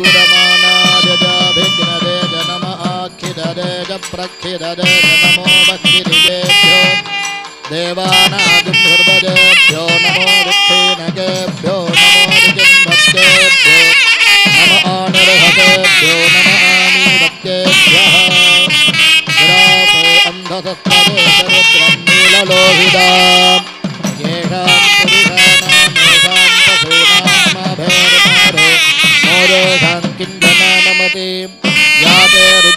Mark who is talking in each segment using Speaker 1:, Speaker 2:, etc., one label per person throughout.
Speaker 1: गुरमानाजजाभिघ्नदे ज नम प्रखिददे च नमो भक्तिरिजेभ्यो नमो ऋक्षेणकेभ्यो नमो ऋजिन्भक्तेभ्यो नम आनिर्हतेभ्यो नम आनीभक्तेभ्यः अन्धसत्तरे दरिद्रं नीललोहिता येषां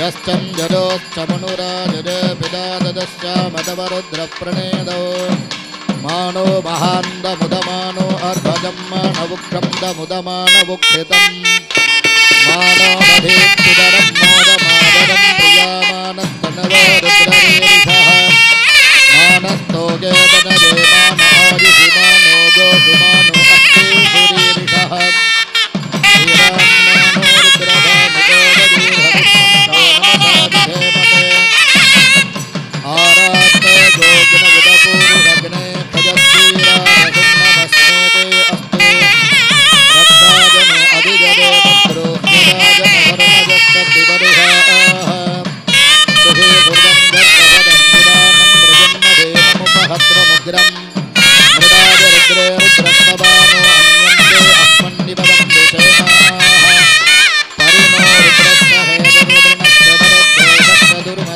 Speaker 1: यश्चन्दरोक्षमनुराजमिदानदस्यामदवरुद्रप्रणेदो मानो महान्दमुदमानो अर्धजम् मान वुक्षन्दुदमानभुक्षितम् मानो मधीया मानन्दो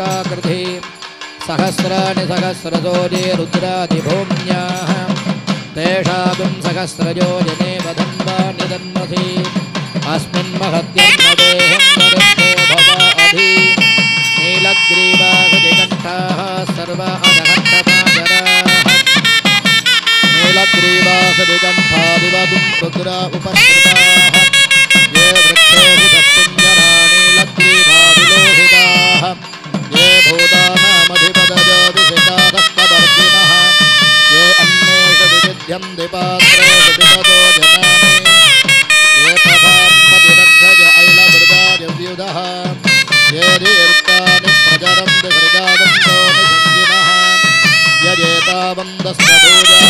Speaker 1: शङ्काकृति सहस्राणि सहस्रजोजे रुद्रादिभूम्याः। तेषां सहस्रजोजने वदम्बानि तन्मसि अस्मिन् महत्यन्मदेहं सर्व अजहन्तमाजराः रुद्रा उपस्थिताः। ये वृक्षेषु ये भूतानामधिपदजोभिषितादस्तवर्गिनः ये अन्येषु विविध्यन्ति पात्रेषु विपदो जनानि। ये तथान्मतिरक्षज ऐलमृदादिव्युधः ये दीर्घानि प्रचरन्ति हृदादन्तो निषञ्जिनः यजेतावन्दस्तभूजादिन्दस्तदिशो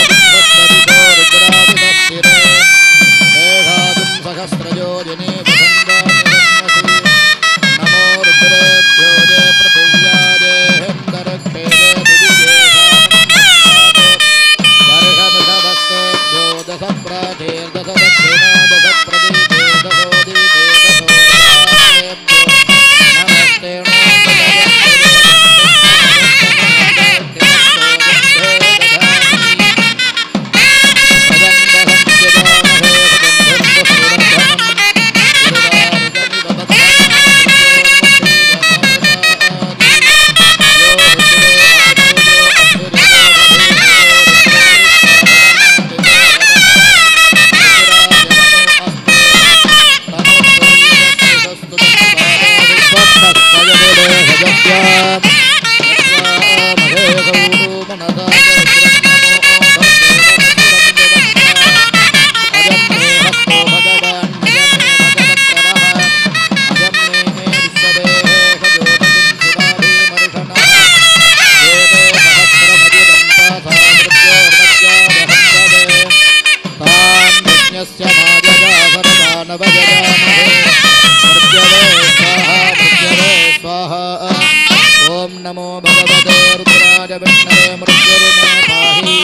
Speaker 1: ओम नमो भगवते रुद्राय विष्णवे मृत्युर्मे पाहि।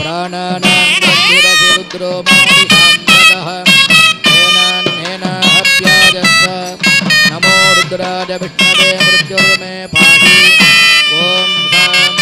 Speaker 1: प्राणानां मृत्युरसि रुद्रो मादिशान्तकः हेनान्हेनाहत्याजस्व। नमो रुद्राज विष्णवे मृत्युर्मे पाहि। ओम सां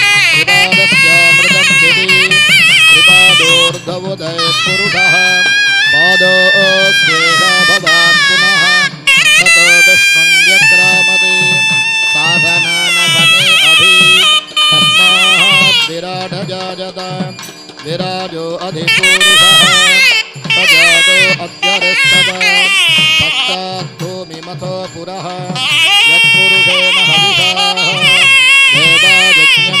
Speaker 1: कृपादोर्धवोदय पुरुषः पादो स्नेहा भवान् पुनः ततो विष्णुं व्यक्रामते साधनानभने अभि तस्मात् विराट जायत विराजो अधिपुरुषः सजातो अध्यरिष्ठदा पश्चात् भूमिमतो पुरः यत्पुरुषेण हविषाः देवायज्ञं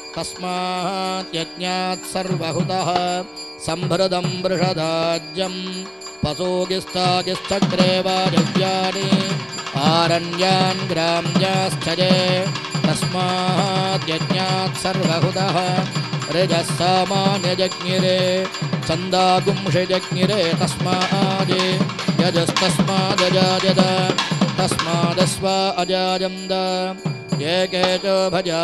Speaker 1: तस्मा यज्ञात् सर्वहुतः सम्भृदम् वृषदाज्यम् पशूगिस्थादि यज्ञानि आरण्यान् ग्राम्यास्तरे तस्मात्यज्ञात् सर्वहुतः रजः सामान्यजज्ञिरे छन्दागुंषजज्ञिरे तस्माजे यजस्तस्मादजायद तस्मादस्वा अजायन्द ये के च भजा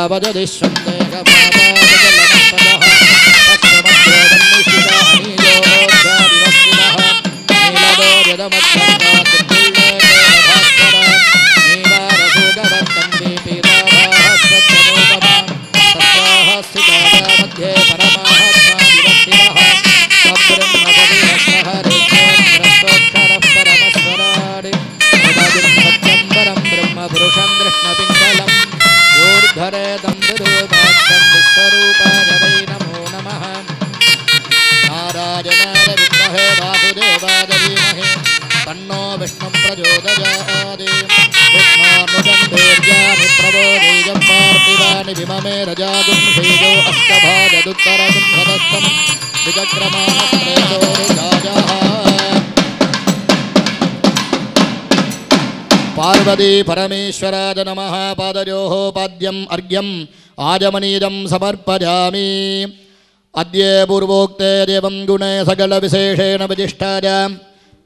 Speaker 1: सन्दावजदिष्वन्देहमापादजलमस्तदः पार्वती परमेश्वराय नमः। पादयोः पाद्यम् अर्घ्यम् आजमनीयं समर्पयामि। अद्य पूर्वोक्ते देवं गुणे सकलविशेषेण विशिष्टायाम्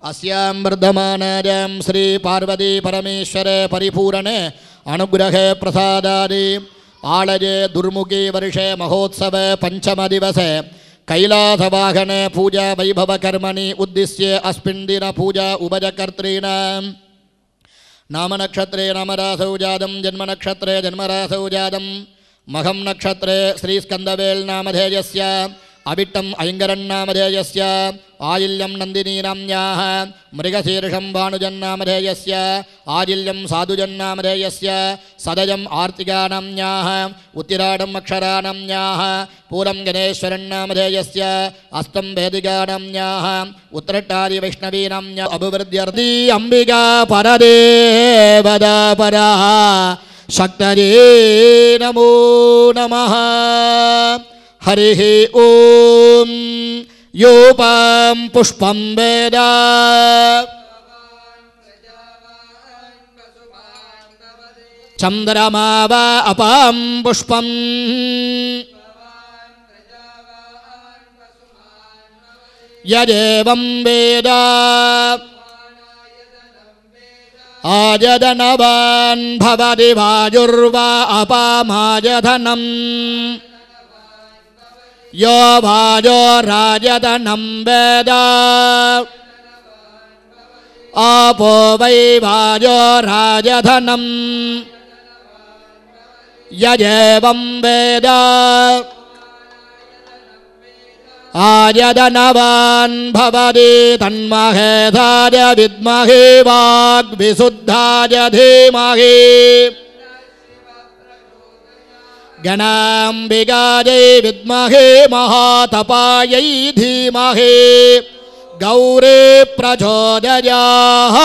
Speaker 1: अस्यां वर्धमानायां श्रीपार्वती परमेश्वरे परिपूरणे अनुग्रहे प्रसादादि। आलये दुर्मुखी वर्षे महोत्सवे पञ्चमदिवसे कैलासवाहने पूजा वैभवकर्मणि उद्दिश्य अस्मिन् दिन पूजा उपजकर्तृण नाम नक्षत्रे नाम नामरासौ जातं, जन्मनक्षत्रे जन्मरासौ जातं। महम नक्षत्रे അവിട്ടം അയങ്കരന്നാമധേയസ്യ ആയില്യം നന്ദിനീനാം ഞാഹ മൃഗശീർഷം ഭാണുജന്നാമധേയസ്യ ആയില്യം സാധുജന്നാമധേയസ്യ സദയം ആർത്തികാണം ഉത്തിരാടം അക്ഷരാണം ഞാഹ പൂരം ഗണേശ്വരന്നാമധേയസ്യ അസ്തം വേദികാണം ഉത്രട്ടാദി ഉത്രട്ടാരി വൈഷ്ണവീനം അഭിവൃദ്ധ്യർത്ഥി അംബിക പരദേവത പരാ ശക്തരേ നമോ നമഃ. हरिः ॐ योपां पुष्पं वेद। चन्द्रमा वा अपां पुष्पम्। यदेवं वेद। आयदनवान् भवति वायुर्वा अपामायधनम् यो वायो राजधनं वेद। आपो वै वायो राजधनम् यजेवं वेद। आयदनवान् भवति तन्महेधाय विद्महे वाग्विशुद्धाय धीमहि गणाम्बिकायै विद्महे महातपायै धीमहि। गौरे प्रचोदयाः।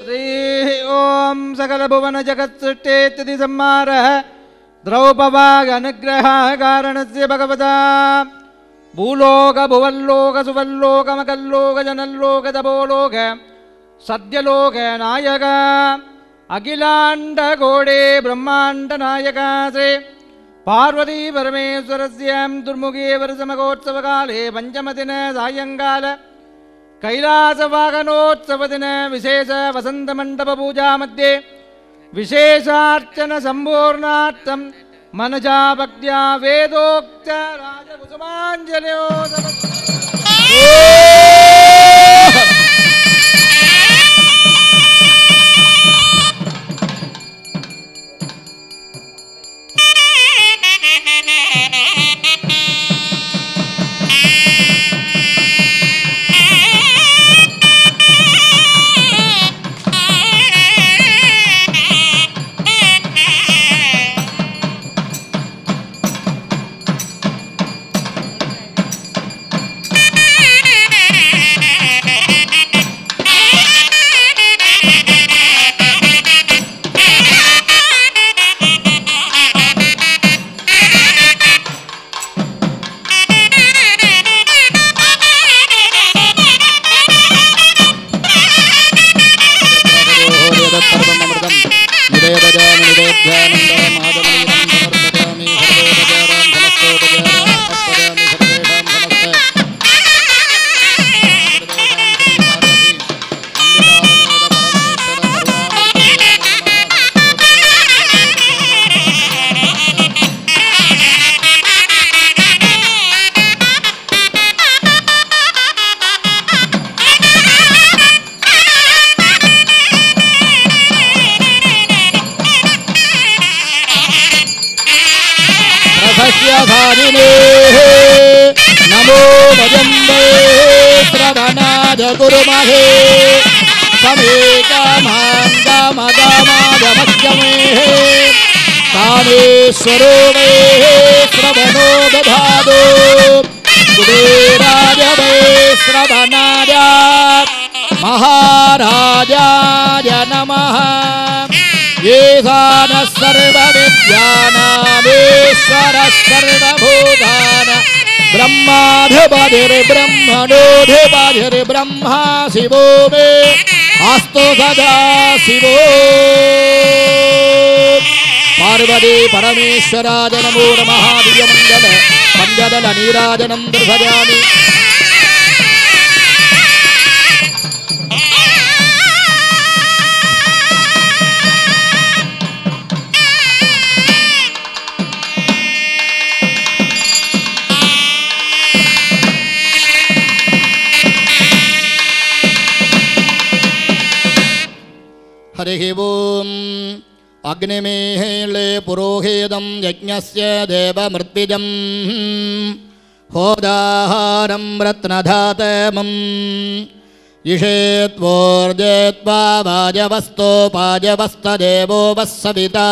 Speaker 2: हरिः ॐ सकलभुवनजगत्सृष्टेत्यति संहारः। द्रौपवागनुग्रहः कारणस्य भगवता। भूलोकभुवल्लोकसुवल्लोकमकल्लोकजनल्लोकतपोलोक सद्यलोक, नायक। अखिलांड गोड़े ब्रह्मांड नायक से पार्वती परमेश्वर से दुर्मुखे वरसमगोत्सव काले पंचम दिन सायंकाल कैलासवाहनोत्सव दिन विशेष वसंत मंडप पूजा मध्ये
Speaker 1: विशेषार्चन संपूर्णार्थम मनजा भक्त्या वेदोक्त राजकुसुमांजलियो गुरुमहे समेकमाङ्गमगमादमध्यमे कामेश्वरो मे श्रवणो दधादो कुबेराज मे श्रवणाय। महाराजाय नमः। येधानः सर्वविद्यानामेश्वरः सर्वभूतान ब्रह्माधिपतिर्ब्रह्मणोधिपतिर्ब्रह्मा शिवो मे। अस्तु सदा शिवो। पार्वती परमेश्वराय नमो नमः। दिव्यमङ्गल पञ्चदल नीराजनं हरिः ॐ। अग्निमेहेले पुरोहेदं यज्ञस्य देवमृत्विजम् होदाहारं रत्नधातमम्। इषेत्वोर्जेत्वा वाजवस्तोपाजवस्तदेवो वः सविता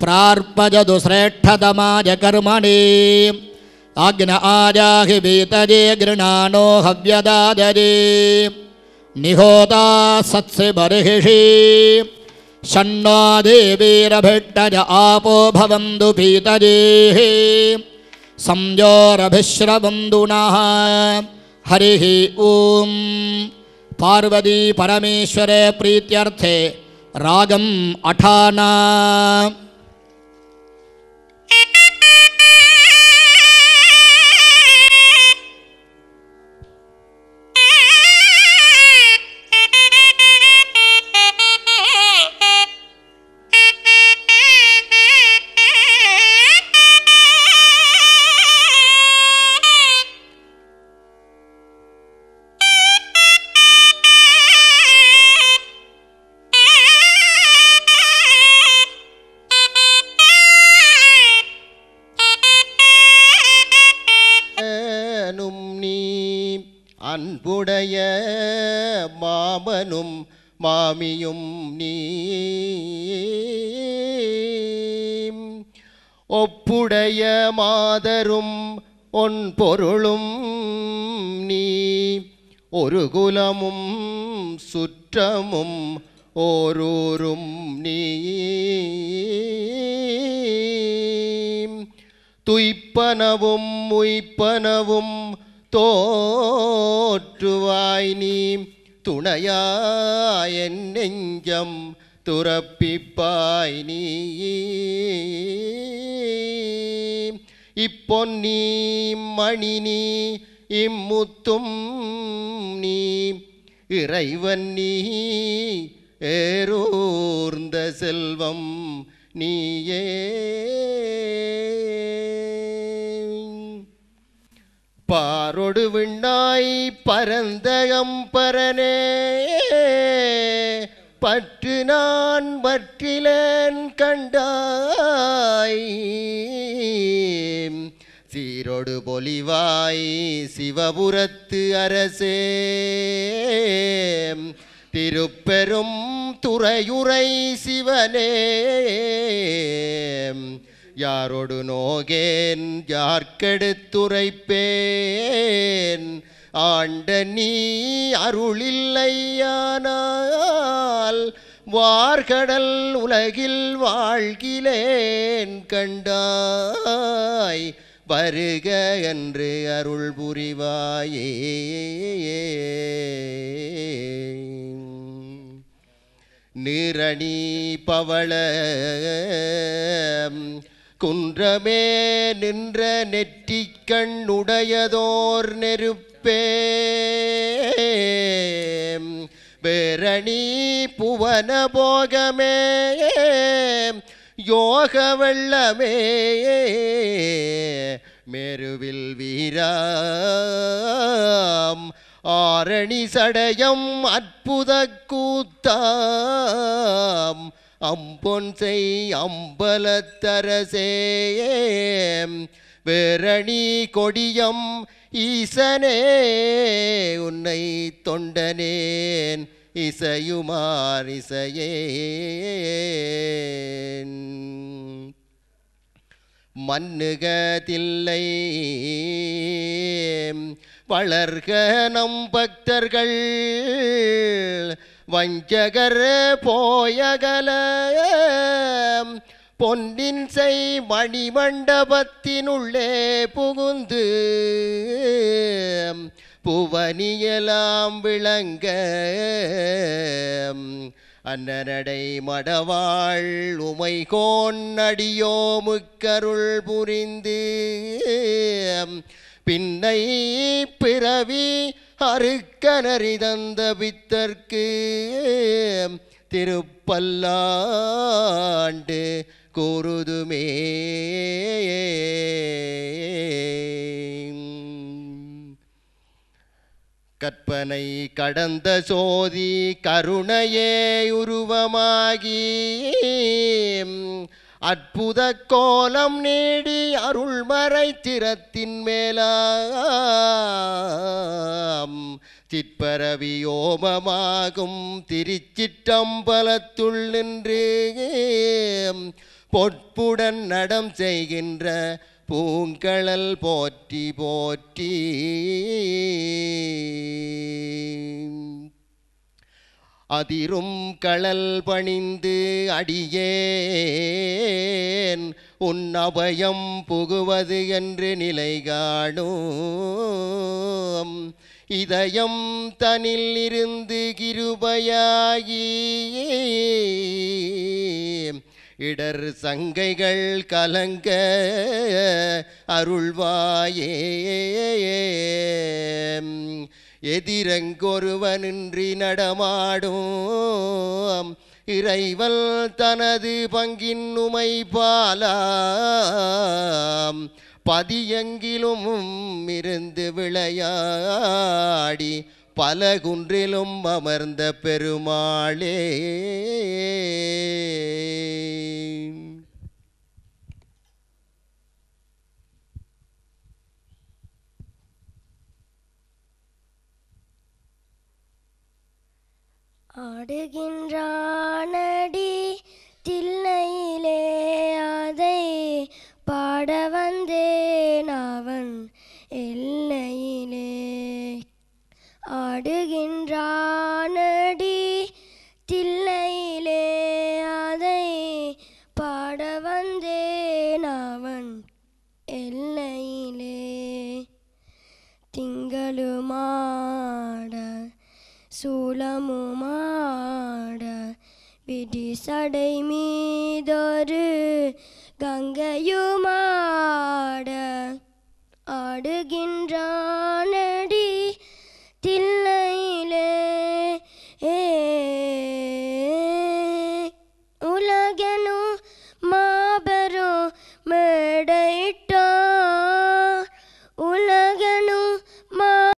Speaker 1: प्रार्पजतु श्रेष्ठतमाय कर्मणि अग्न आजाहि वीतजे गृणानो हव्यदादरे निहोता सत्सि बर्हिषि षण्णो देवीरभिट्टज आपो भवन्तु पीतजेः। संयोरभिश्रवन्तु नः हरिः ॐ। पार्वती परमेश्वरे प्रीत्यर्थे रागम् अठाना
Speaker 3: அன்புடைய மாமனும் மாமியும் நீ. ஒப்புடைய மாதரும் ஒன் பொருளும் நீ. ஒரு குலமும் சுற்றமும் ஓரூரும் நீ. துய்ப்பனவும் உய்ப்பனவும் தோற்றுவாய் நீ. துணையாயன் நெஞ்சம் துறப்பிப்பாய் நீ. இப்பொன்னி மணி நீ இம்முத்தும் நீ. இறைவன் நீ ஏரூர்ந்த செல்வம் நீயே. பாரொடு விண்ணாய் பரந்த அம்பரனே பற்று நான் பற்றிலேன் கண்டாய். சீரொடு பொலிவாய் சிவபுரத்து அரசே. திருப்பெரும் துறையுரை சிவனே. யாரொடு நோகேன்? யார்க்கெடுத்துரைப்பேன் ஆண்ட நீ அருளில்லையானால் வார்கடல் உலகில் வாழ்கிலேன் கண்டாய் வருக என்று அருள் புரிவாயே. நிரணி பவள குன்றமே நின்ற நெற்றிக் கண்ணுடையதோர் நெருப்பே வேரணி புவன போகமே. யோக வெள்ளமே மேருவில் வீராம். ஆரணி சடயம் அற்புத கூத்தாம். அம்பொன்சை அம்பலத்தரசே வேரணி கொடியம் ஈசனே உன்னை தொண்டனேன் இசையுமார் இசையேன். மன்னுகதில்லை. வளர்க நம் பக்தர்கள். வஞ்சகர் போயகல. பொன்னின் செய் மணிமண்டபத்தினுள்ளே புகுந்து புவனியலாம் விளங்க. அன்னரடை மடவாள் உமைகோன் அடியோமுக்கருள் புரிந்து. பின்னை பிறவி அருக்கணறி தந்த பித்தர்க்கு திருப்பல்லாண்டு கூறுதுமே. கற்பனை கடந்த சோதி கருணையே உருவமாகி அற்புத கோலம் நீடி அருள்மறை திறத்தின் மேலாம். சிற்பரவி ஓமமாகும் திருச்சிற்றம்பலத்துள் நின்று பொற்புடன் நடம் செய்கின்ற பூங்கழல் போற்றி போற்றி. அதிரும் களல் பணிந்து அடியேன். உன் அபயம் புகுவது என்று நிலை காணும். இதயம் தனில் இருந்து கிருபையாகி இடர் சங்கைகள் கலங்க அருள்வாயே. எதிரங்கொருவனின்றி நடமாடும். இறைவல் தனது பங்கின் உமை பாலாம். பதியங்கிலும் இருந்து விளையாடி பல குன்றிலும் அமர்ந்த பெருமாளே.
Speaker 4: ஆடுகின்றானடி தில்லையிலே அதை பாட வந்தேன் அவன் எல்லையிலே. ஆடுகின்றானடி தில்லை പിടി സടൈമീതൊരു ഗംഗയും